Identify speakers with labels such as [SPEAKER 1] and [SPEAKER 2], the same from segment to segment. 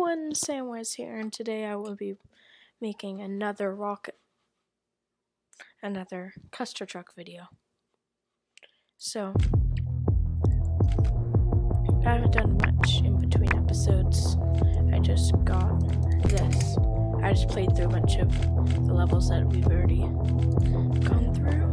[SPEAKER 1] everyone, Samwise here, and today I will be making another rocket, another Clustertruck video. So, I haven't done much in between episodes. I just got this. I just played through a bunch of the levels that we've already gone through.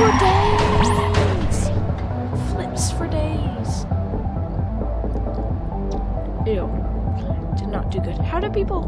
[SPEAKER 1] for days. Flips for days. Ew. Did not do good. How do people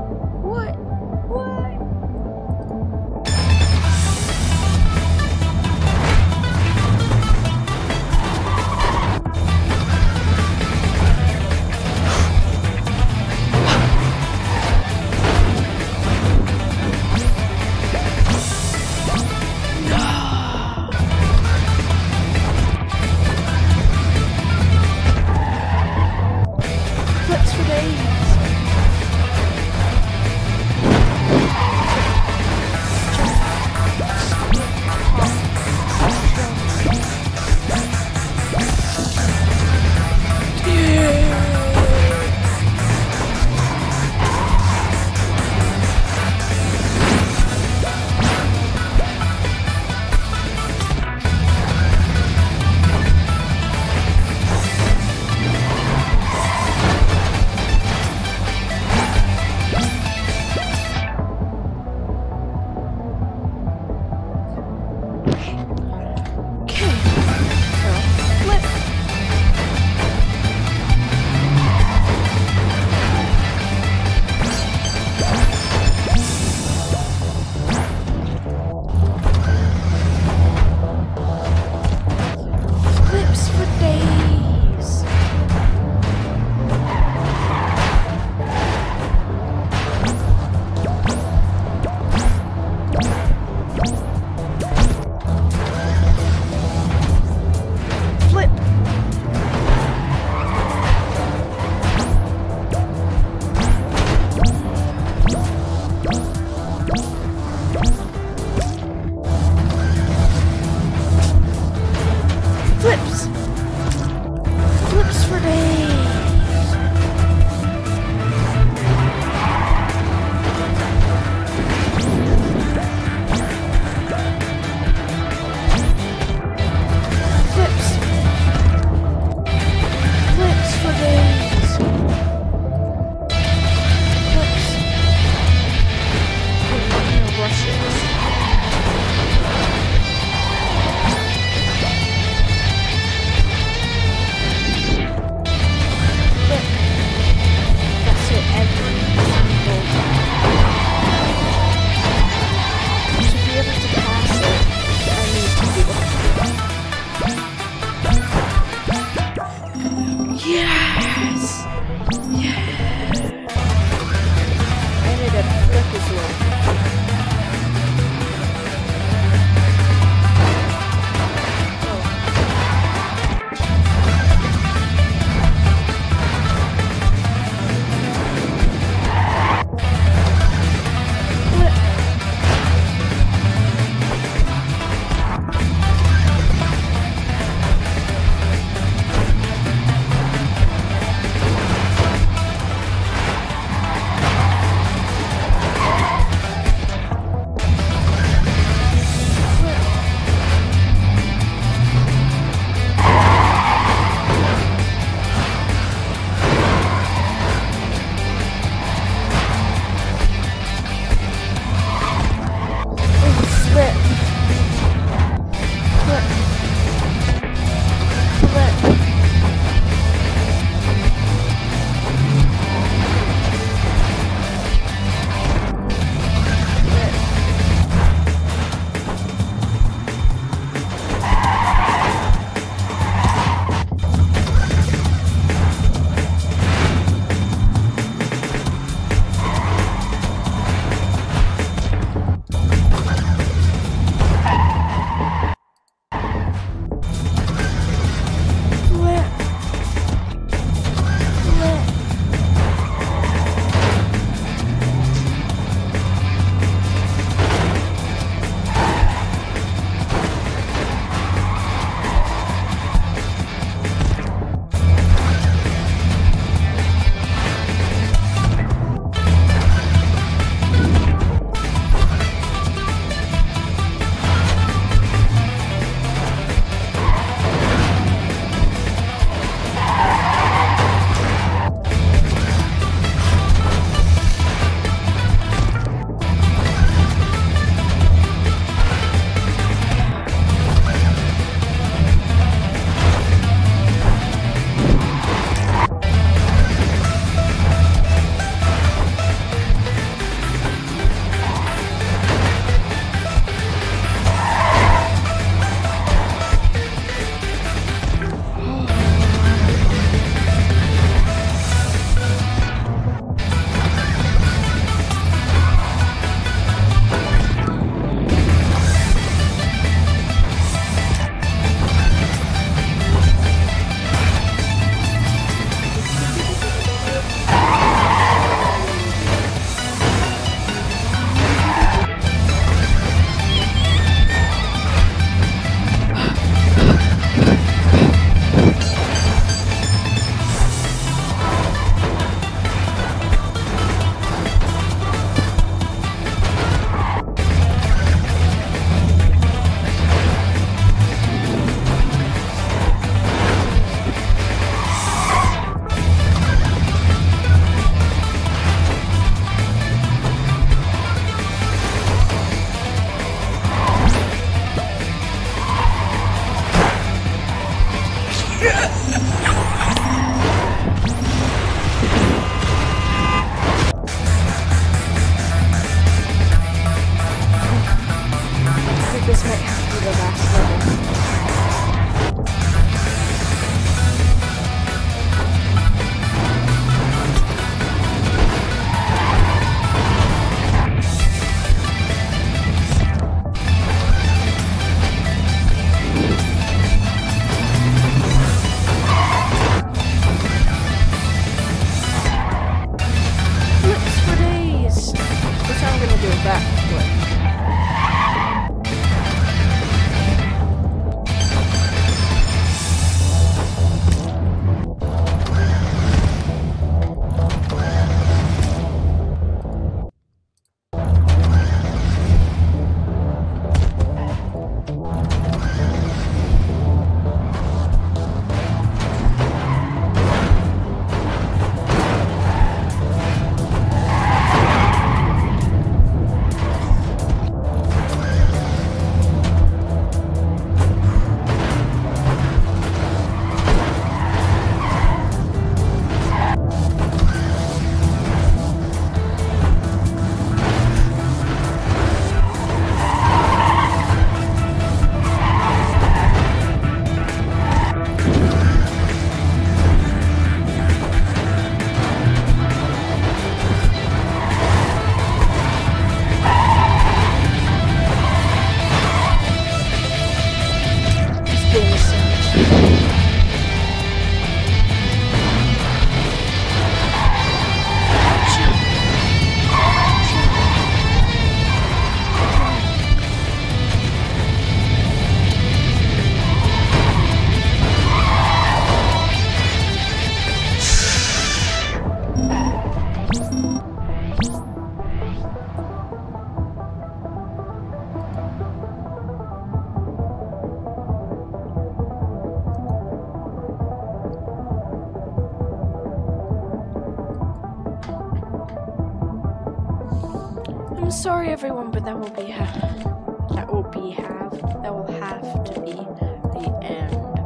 [SPEAKER 1] sorry, everyone, but that will be ha- that will be have that will have to be the end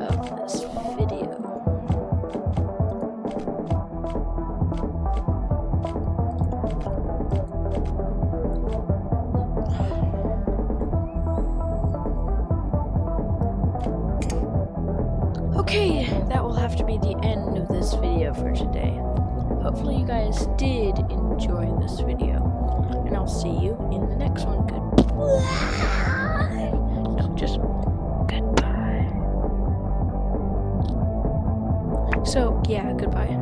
[SPEAKER 1] of this video. Okay, that will have to be the end of this video for today. Hopefully, you guys did enjoy this video, and I'll see you in the next one. Goodbye. No, just goodbye. So, yeah, goodbye.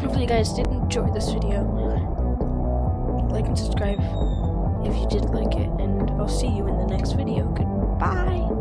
[SPEAKER 1] Hopefully, you guys did enjoy this video. Like and subscribe if you did like it, and I'll see you in the next video. Goodbye.